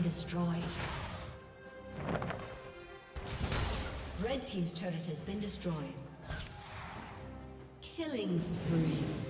Been destroyed. Red Team's turret has been destroyed. Killing spree.